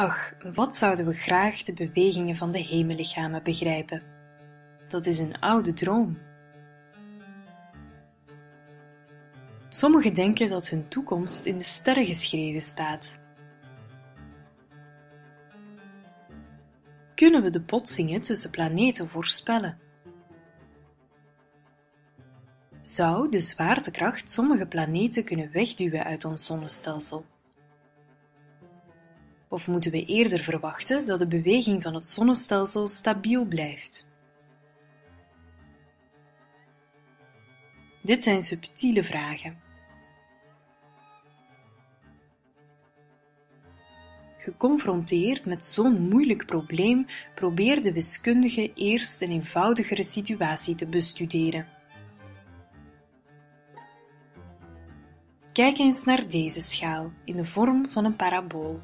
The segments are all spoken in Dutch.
Ach, wat zouden we graag de bewegingen van de hemellichamen begrijpen. Dat is een oude droom. Sommigen denken dat hun toekomst in de sterren geschreven staat. Kunnen we de botsingen tussen planeten voorspellen? Zou de zwaartekracht sommige planeten kunnen wegduwen uit ons zonnestelsel? Of moeten we eerder verwachten dat de beweging van het zonnestelsel stabiel blijft? Dit zijn subtiele vragen. Geconfronteerd met zo'n moeilijk probleem probeert wiskundige eerst een eenvoudigere situatie te bestuderen. Kijk eens naar deze schaal in de vorm van een parabool.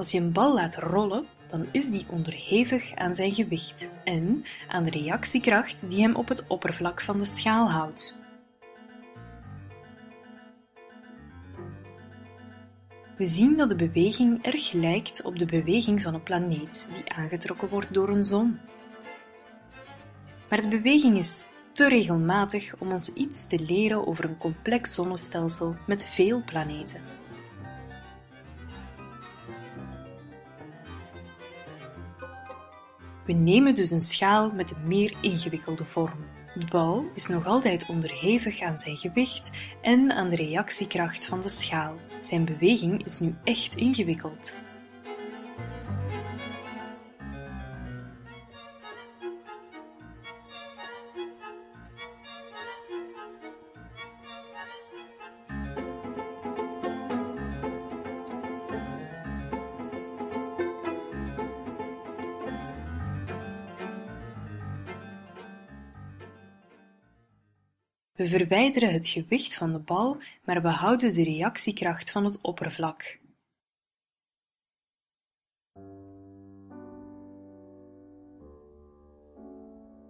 Als je een bal laat rollen, dan is die onderhevig aan zijn gewicht en aan de reactiekracht die hem op het oppervlak van de schaal houdt. We zien dat de beweging erg lijkt op de beweging van een planeet die aangetrokken wordt door een zon. Maar de beweging is te regelmatig om ons iets te leren over een complex zonnestelsel met veel planeten. We nemen dus een schaal met een meer ingewikkelde vorm. De bal is nog altijd onderhevig aan zijn gewicht en aan de reactiekracht van de schaal. Zijn beweging is nu echt ingewikkeld. We verwijderen het gewicht van de bal, maar behouden de reactiekracht van het oppervlak.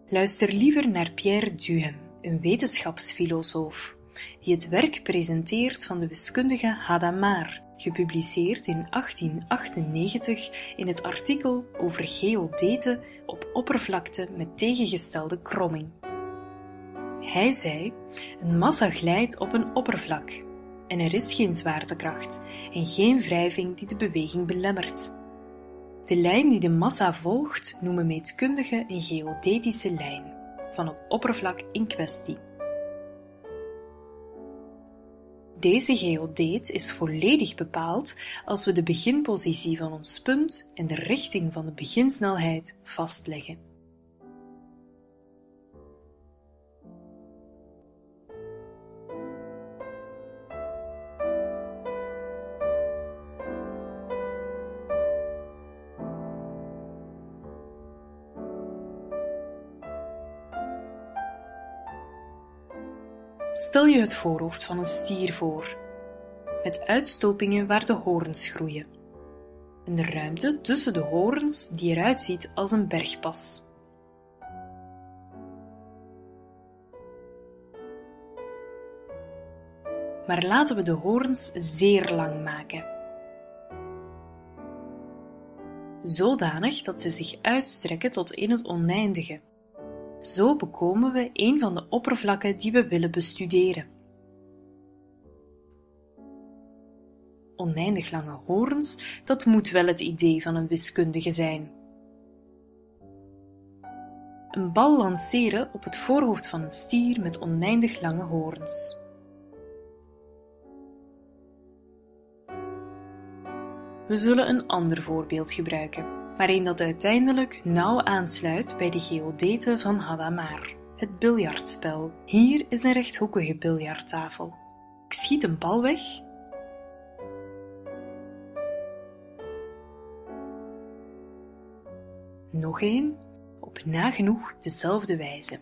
Luister liever naar Pierre Duhem, een wetenschapsfilosoof, die het werk presenteert van de wiskundige Hadamard, gepubliceerd in 1898 in het artikel over geodeten op oppervlakte met tegengestelde kromming. Hij zei: Een massa glijdt op een oppervlak en er is geen zwaartekracht en geen wrijving die de beweging belemmert. De lijn die de massa volgt noemen meetkundigen een geodetische lijn van het oppervlak in kwestie. Deze geodeet is volledig bepaald als we de beginpositie van ons punt en de richting van de beginsnelheid vastleggen. Stel je het voorhoofd van een stier voor, met uitstulpingen waar de horens groeien, en de ruimte tussen de horens die eruit ziet als een bergpas. Maar laten we de horens zeer lang maken, zodanig dat ze zich uitstrekken tot in het oneindige. Zo bekomen we een van de oppervlakken die we willen bestuderen. Oneindig lange horens, dat moet wel het idee van een wiskundige zijn. Een bal lanceren op het voorhoofd van een stier met oneindig lange horens. We zullen een ander voorbeeld gebruiken maar een dat uiteindelijk nauw aansluit bij de geodeten van Hadamar, het biljartspel. Hier is een rechthoekige biljarttafel. Ik schiet een bal weg. Nog een, op nagenoeg dezelfde wijze.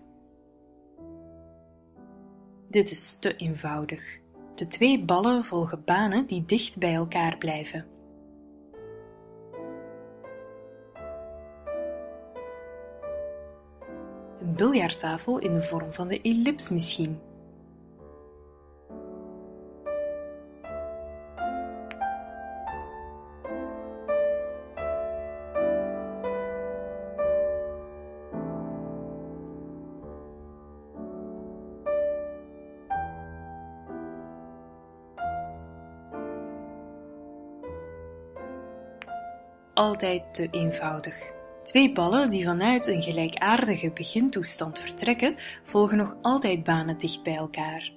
Dit is te eenvoudig. De twee ballen volgen banen die dicht bij elkaar blijven. een biljarttafel in de vorm van de ellips misschien? altijd te eenvoudig. Twee ballen die vanuit een gelijkaardige begintoestand vertrekken, volgen nog altijd banen dicht bij elkaar.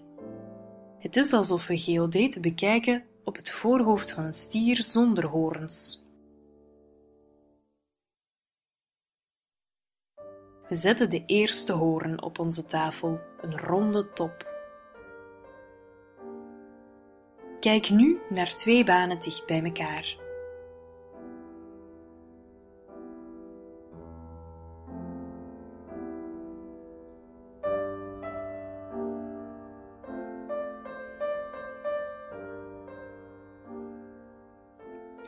Het is alsof we geodeten bekijken op het voorhoofd van een stier zonder hoorns. We zetten de eerste hoorn op onze tafel, een ronde top. Kijk nu naar twee banen dicht bij elkaar.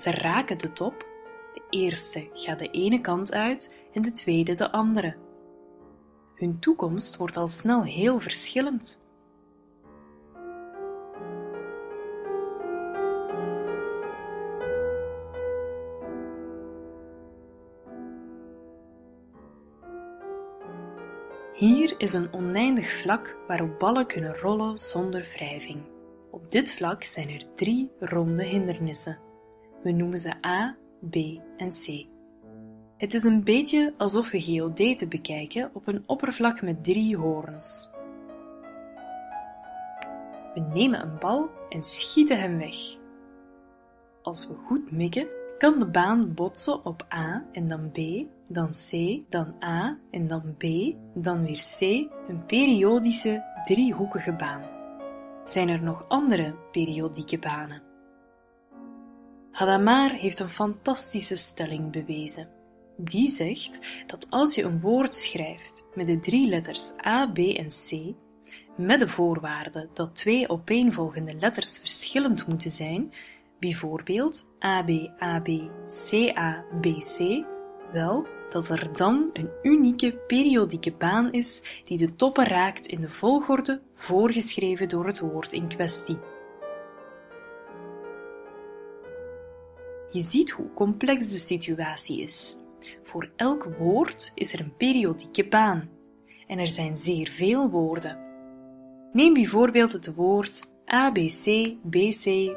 Ze raken de top. De eerste gaat de ene kant uit en de tweede de andere. Hun toekomst wordt al snel heel verschillend. Hier is een oneindig vlak waarop ballen kunnen rollen zonder wrijving. Op dit vlak zijn er drie ronde hindernissen. We noemen ze A, B en C. Het is een beetje alsof we geodeten bekijken op een oppervlak met drie hoorns. We nemen een bal en schieten hem weg. Als we goed mikken, kan de baan botsen op A en dan B, dan C, dan A en dan B, dan weer C, een periodische driehoekige baan. Zijn er nog andere periodieke banen? Hadamar heeft een fantastische stelling bewezen. Die zegt dat als je een woord schrijft met de drie letters A, B en C, met de voorwaarde dat twee opeenvolgende letters verschillend moeten zijn, bijvoorbeeld AB, AB, CA, BC, wel dat er dan een unieke periodieke baan is die de toppen raakt in de volgorde voorgeschreven door het woord in kwestie. Je ziet hoe complex de situatie is. Voor elk woord is er een periodieke baan. En er zijn zeer veel woorden. Neem bijvoorbeeld het woord ABC, BC,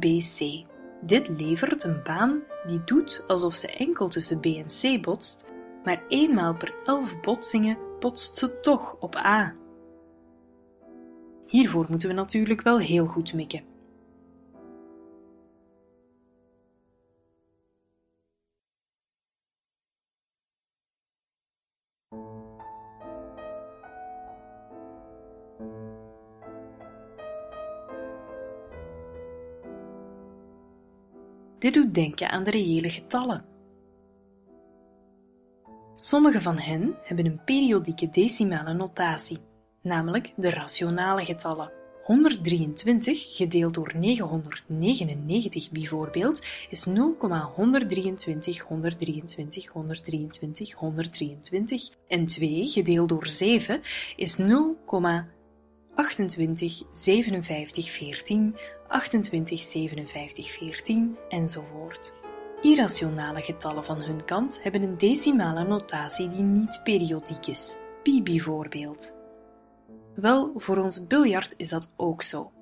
BC. Dit levert een baan die doet alsof ze enkel tussen B en C botst, maar eenmaal per elf botsingen botst ze toch op A. Hiervoor moeten we natuurlijk wel heel goed mikken. Dit doet denken aan de reële getallen. Sommige van hen hebben een periodieke decimale notatie, namelijk de rationale getallen. 123 gedeeld door 999 bijvoorbeeld is 0,123 123 123 123 en 2 gedeeld door 7 is 0, 28, 57, 14, 28, 57, 14 enzovoort. Irrationale getallen van hun kant hebben een decimale notatie die niet periodiek is, pi bijvoorbeeld. Wel, voor ons biljart is dat ook zo.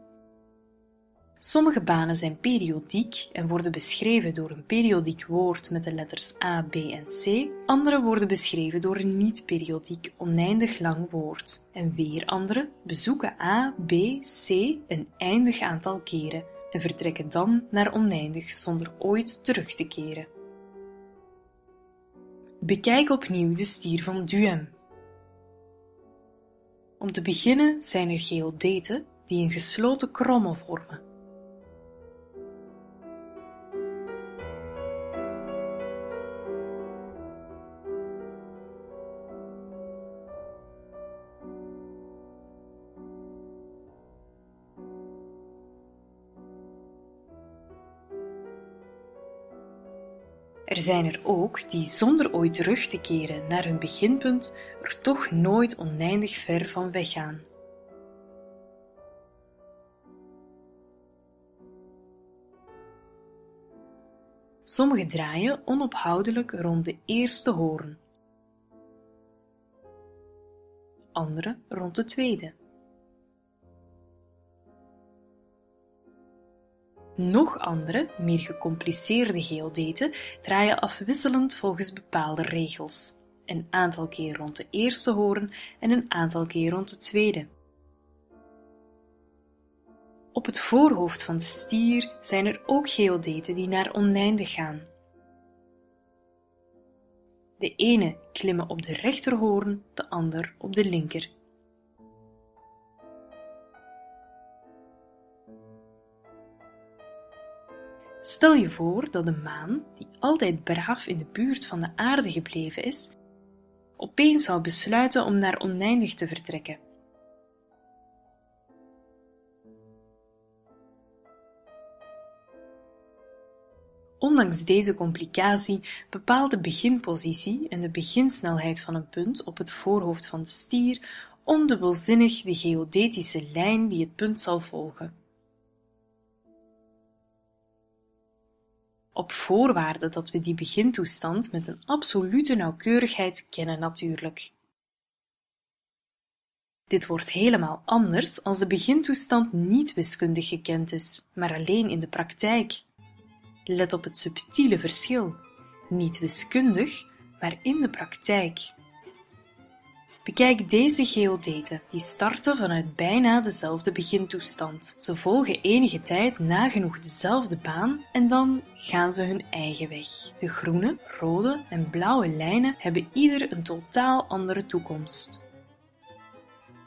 Sommige banen zijn periodiek en worden beschreven door een periodiek woord met de letters A, B en C. Andere worden beschreven door een niet-periodiek oneindig lang woord. En weer andere bezoeken A, B, C een eindig aantal keren en vertrekken dan naar oneindig zonder ooit terug te keren. Bekijk opnieuw de stier van Duhem. Om te beginnen zijn er geodeten die een gesloten krommel vormen. Zijn er ook die zonder ooit terug te keren naar hun beginpunt er toch nooit oneindig ver van weggaan. Sommigen draaien onophoudelijk rond de eerste hoorn, anderen rond de tweede. Nog andere, meer gecompliceerde geodeten draaien afwisselend volgens bepaalde regels, een aantal keer rond de eerste hoorn en een aantal keer rond de tweede. Op het voorhoofd van de stier zijn er ook geodeten die naar oneindig gaan. De ene klimmen op de rechterhoorn, de ander op de linker. Stel je voor dat de maan, die altijd braaf in de buurt van de aarde gebleven is, opeens zou besluiten om naar oneindig te vertrekken. Ondanks deze complicatie bepaalt de beginpositie en de beginsnelheid van een punt op het voorhoofd van de stier ondubbelzinnig de geodetische lijn die het punt zal volgen. Op voorwaarde dat we die begintoestand met een absolute nauwkeurigheid kennen natuurlijk. Dit wordt helemaal anders als de begintoestand niet wiskundig gekend is, maar alleen in de praktijk. Let op het subtiele verschil: niet wiskundig, maar in de praktijk. Bekijk deze geodeten, die starten vanuit bijna dezelfde begintoestand. Ze volgen enige tijd nagenoeg dezelfde baan en dan gaan ze hun eigen weg. De groene, rode en blauwe lijnen hebben ieder een totaal andere toekomst.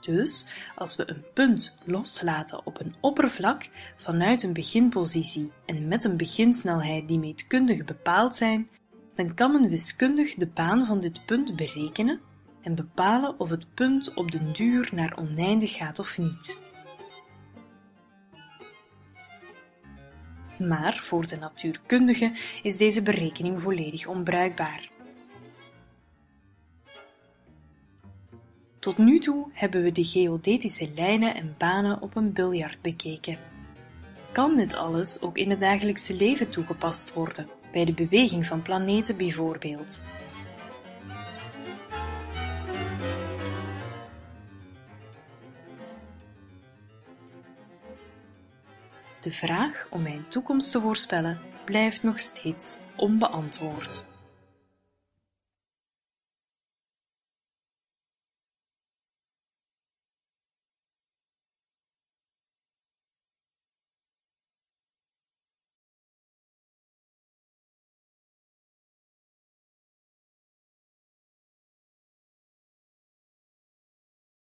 Dus als we een punt loslaten op een oppervlak vanuit een beginpositie en met een beginsnelheid die meetkundig bepaald zijn, dan kan men wiskundig de baan van dit punt berekenen en bepalen of het punt op den duur naar oneindig gaat of niet. Maar voor de natuurkundige is deze berekening volledig onbruikbaar. Tot nu toe hebben we de geodetische lijnen en banen op een biljart bekeken. Kan dit alles ook in het dagelijkse leven toegepast worden, bij de beweging van planeten bijvoorbeeld? De vraag om mijn toekomst te voorspellen blijft nog steeds onbeantwoord.